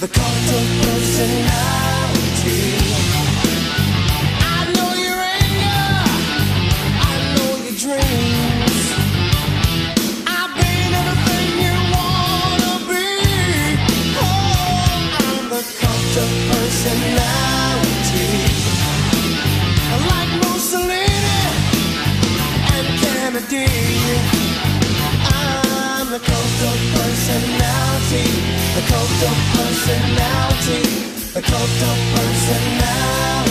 the cult of personality. I know your anger, I know your dreams. I've been everything you wanna be. Oh, I'm the cult of personality. Like Mussolini and Kennedy, I'm the cult of personality, the cult of personality, the cult of personality.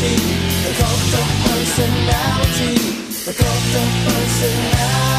personality, cult of personality, The cult of personality.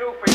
do for